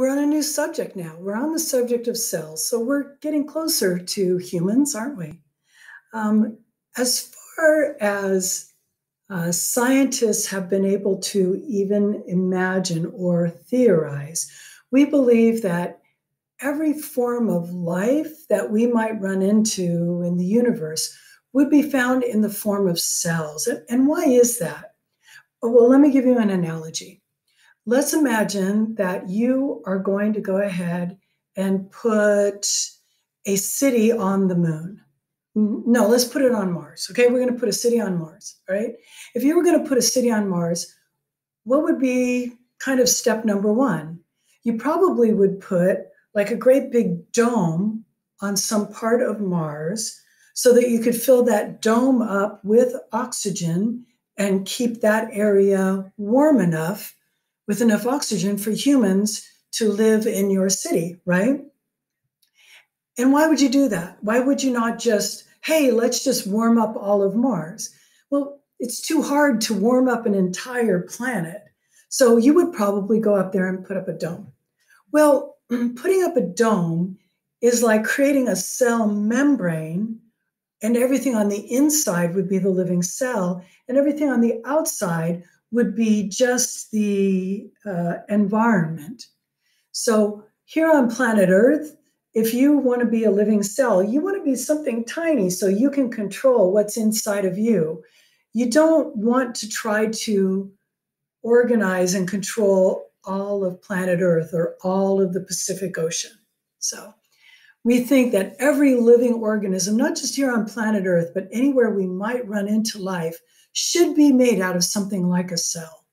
we're on a new subject now. We're on the subject of cells. So we're getting closer to humans, aren't we? Um, as far as uh, scientists have been able to even imagine or theorize, we believe that every form of life that we might run into in the universe would be found in the form of cells. And why is that? Well, let me give you an analogy. Let's imagine that you are going to go ahead and put a city on the moon. No, let's put it on Mars. Okay, we're going to put a city on Mars, right? If you were going to put a city on Mars, what would be kind of step number one? You probably would put like a great big dome on some part of Mars so that you could fill that dome up with oxygen and keep that area warm enough with enough oxygen for humans to live in your city, right? And why would you do that? Why would you not just, hey, let's just warm up all of Mars? Well, it's too hard to warm up an entire planet. So you would probably go up there and put up a dome. Well, putting up a dome is like creating a cell membrane, and everything on the inside would be the living cell, and everything on the outside would be just the uh, environment. So here on planet Earth, if you want to be a living cell, you want to be something tiny so you can control what's inside of you. You don't want to try to organize and control all of planet Earth or all of the Pacific Ocean. So we think that every living organism, not just here on planet Earth, but anywhere we might run into life, should be made out of something like a cell.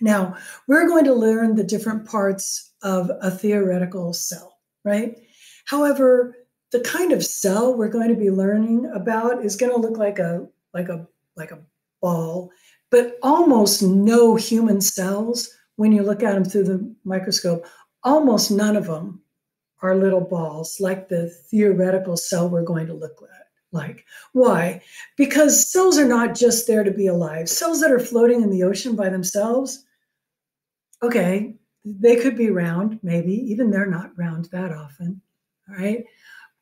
Now, we're going to learn the different parts of a theoretical cell, right? However, the kind of cell we're going to be learning about is going to look like a like a like a ball, but almost no human cells when you look at them through the microscope, almost none of them are little balls like the theoretical cell we're going to look at like. Why? Because cells are not just there to be alive. Cells that are floating in the ocean by themselves, okay, they could be round, maybe. Even they're not round that often. All right.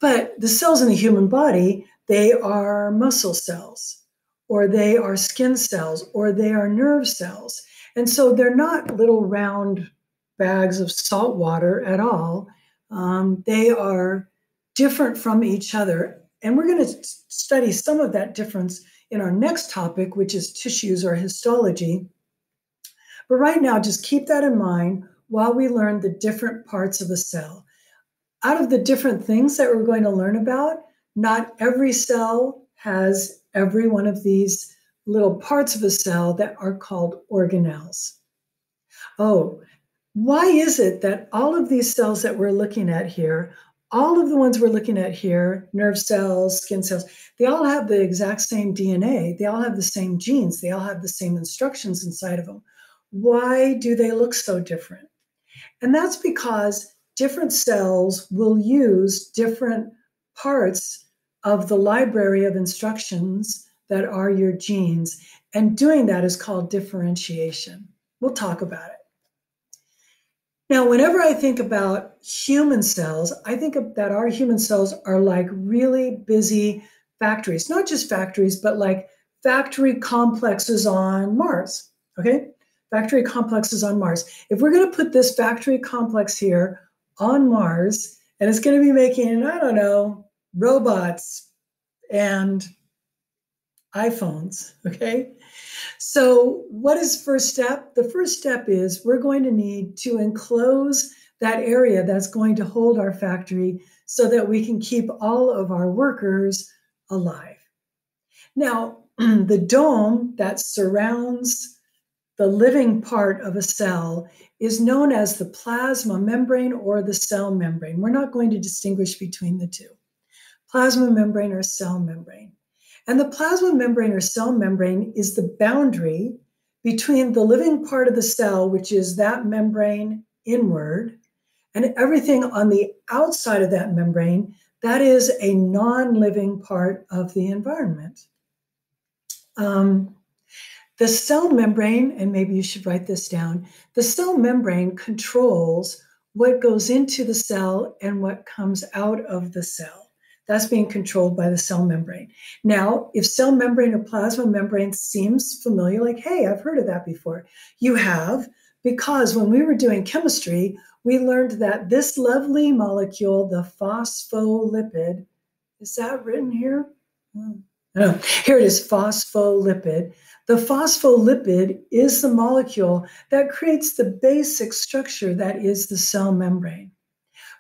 But the cells in the human body, they are muscle cells, or they are skin cells, or they are nerve cells. And so they're not little round bags of salt water at all. Um, they are different from each other and we're going to study some of that difference in our next topic, which is tissues or histology. But right now, just keep that in mind while we learn the different parts of a cell. Out of the different things that we're going to learn about, not every cell has every one of these little parts of a cell that are called organelles. Oh, why is it that all of these cells that we're looking at here all of the ones we're looking at here nerve cells, skin cells they all have the exact same DNA. They all have the same genes. They all have the same instructions inside of them. Why do they look so different? And that's because different cells will use different parts of the library of instructions that are your genes. And doing that is called differentiation. We'll talk about it. Now, whenever I think about human cells, I think that our human cells are like really busy factories, not just factories, but like factory complexes on Mars. Okay? Factory complexes on Mars. If we're going to put this factory complex here on Mars, and it's going to be making, I don't know, robots and iPhones, okay? So, what is first step? The first step is we're going to need to enclose that area that's going to hold our factory so that we can keep all of our workers alive. Now, the dome that surrounds the living part of a cell is known as the plasma membrane or the cell membrane. We're not going to distinguish between the two plasma membrane or cell membrane. And the plasma membrane or cell membrane is the boundary between the living part of the cell, which is that membrane inward, and everything on the outside of that membrane, that is a non living part of the environment. Um, the cell membrane, and maybe you should write this down, the cell membrane controls what goes into the cell and what comes out of the cell. That's being controlled by the cell membrane. Now, if cell membrane or plasma membrane seems familiar, like, hey, I've heard of that before, you have, because when we were doing chemistry, we learned that this lovely molecule, the phospholipid, is that written here? Hmm. Oh, no, here it is phospholipid. The phospholipid is the molecule that creates the basic structure that is the cell membrane.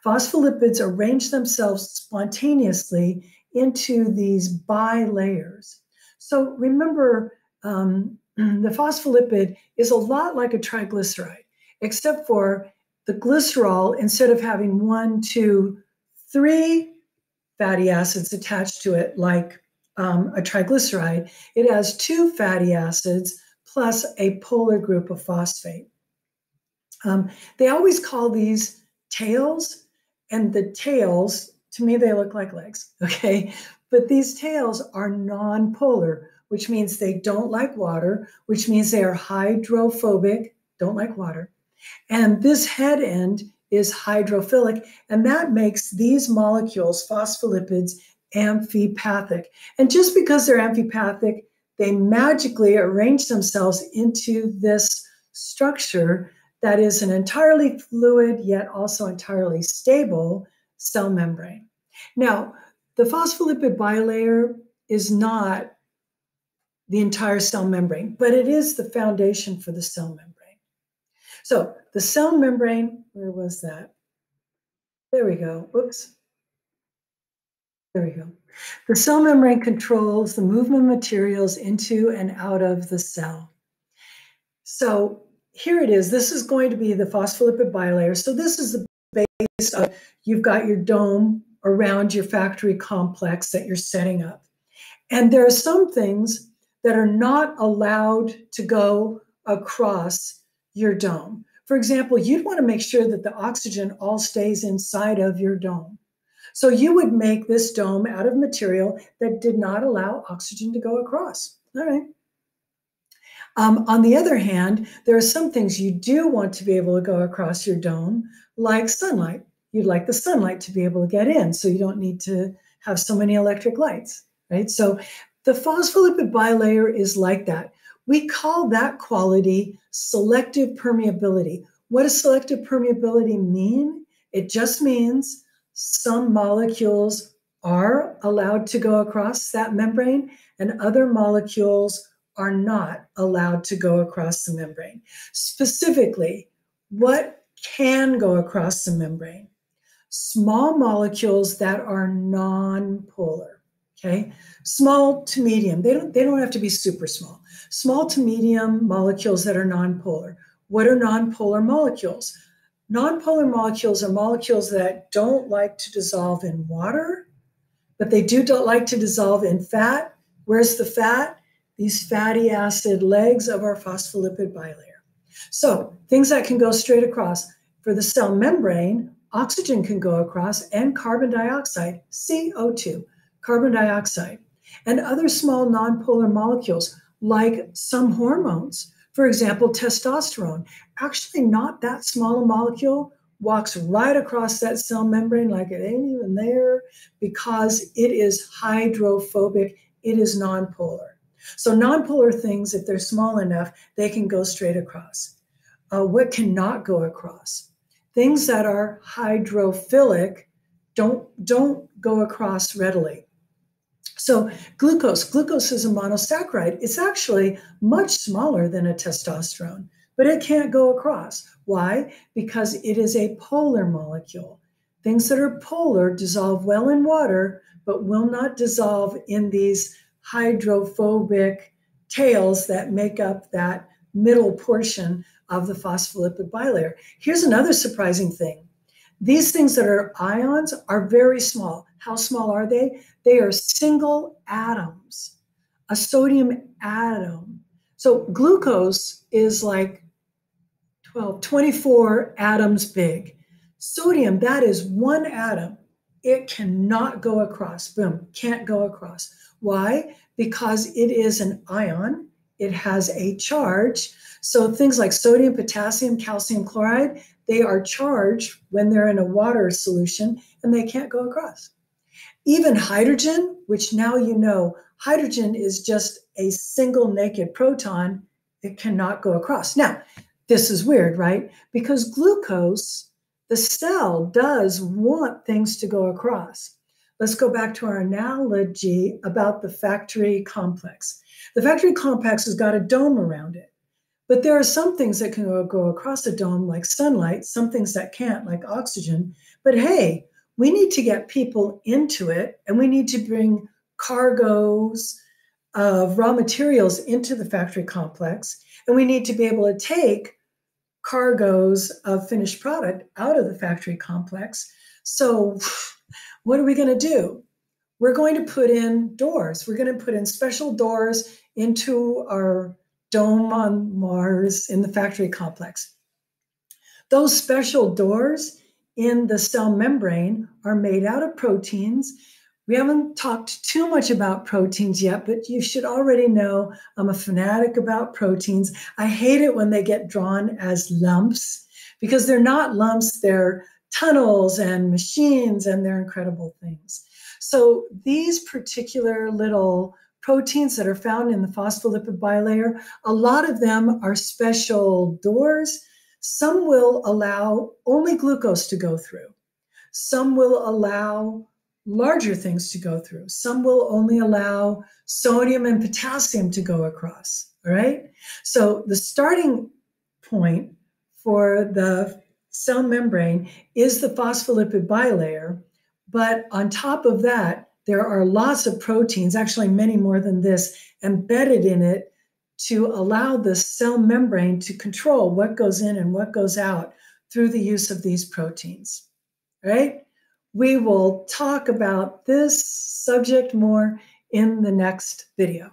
Phospholipids arrange themselves spontaneously into these bilayers. So remember, um, the phospholipid is a lot like a triglyceride, except for the glycerol, instead of having one, two, three fatty acids attached to it, like um, a triglyceride, it has two fatty acids plus a polar group of phosphate. Um, they always call these tails, and the tails, to me, they look like legs, okay? But these tails are non-polar, which means they don't like water, which means they are hydrophobic, don't like water. And this head end is hydrophilic, and that makes these molecules, phospholipids, amphipathic. And just because they're amphipathic, they magically arrange themselves into this structure that is an entirely fluid yet also entirely stable cell membrane. Now, the phospholipid bilayer is not the entire cell membrane, but it is the foundation for the cell membrane. So the cell membrane, where was that? There we go. Oops. There we go. The cell membrane controls the movement of materials into and out of the cell. So here it is. This is going to be the phospholipid bilayer. So this is the base of you've got your dome around your factory complex that you're setting up. And there are some things that are not allowed to go across your dome. For example, you'd want to make sure that the oxygen all stays inside of your dome. So you would make this dome out of material that did not allow oxygen to go across. All right. Um, on the other hand, there are some things you do want to be able to go across your dome, like sunlight. You'd like the sunlight to be able to get in, so you don't need to have so many electric lights, right? So the phospholipid bilayer is like that. We call that quality selective permeability. What does selective permeability mean? It just means some molecules are allowed to go across that membrane and other molecules are not allowed to go across the membrane. Specifically, what can go across the membrane? Small molecules that are non-polar. Okay, small to medium. They don't. They don't have to be super small. Small to medium molecules that are non-polar. What are non-polar molecules? Nonpolar molecules are molecules that don't like to dissolve in water, but they do like to dissolve in fat. Where's the fat? These fatty acid legs of our phospholipid bilayer. So things that can go straight across. For the cell membrane, oxygen can go across and carbon dioxide, CO2, carbon dioxide, and other small nonpolar molecules like some hormones for example, testosterone, actually not that small a molecule, walks right across that cell membrane like it ain't even there because it is hydrophobic, it is nonpolar. So, nonpolar things, if they're small enough, they can go straight across. Uh, what cannot go across? Things that are hydrophilic don't, don't go across readily. So, glucose, glucose is a monosaccharide. It's actually much smaller than a testosterone, but it can't go across. Why? Because it is a polar molecule. Things that are polar dissolve well in water, but will not dissolve in these hydrophobic tails that make up that middle portion of the phospholipid bilayer. Here's another surprising thing these things that are ions are very small. How small are they? They are single atoms, a sodium atom. So glucose is like 12, 24 atoms big. Sodium, that is one atom. It cannot go across. Boom, can't go across. Why? Because it is an ion, it has a charge. So things like sodium, potassium, calcium chloride, they are charged when they're in a water solution and they can't go across. Even hydrogen, which now you know, hydrogen is just a single naked proton, it cannot go across. Now, this is weird, right? Because glucose, the cell does want things to go across. Let's go back to our analogy about the factory complex. The factory complex has got a dome around it. But there are some things that can go, across the dome, like sunlight, some things that can't, like oxygen. But hey, we need to get people into it and we need to bring cargoes of raw materials into the factory complex. And we need to be able to take cargoes of finished product out of the factory complex. So, what are we going to do? We're going to put in doors. We're going to put in special doors into our dome on Mars in the factory complex. Those special doors in the cell membrane are made out of proteins. We haven't talked too much about proteins yet, but you should already know I'm a fanatic about proteins. I hate it when they get drawn as lumps because they're not lumps, they're tunnels and machines, and they're incredible things. So these particular little proteins that are found in the phospholipid bilayer, a lot of them are special doors. Some will allow only glucose to go through. Some will allow larger things to go through. Some will only allow sodium and potassium to go across. All right. So the starting point for the cell membrane is the phospholipid bilayer. But on top of that, there are lots of proteins, actually, many more than this, embedded in it to allow the cell membrane to control what goes in and what goes out through the use of these proteins. Right? We will talk about this subject more in the next video.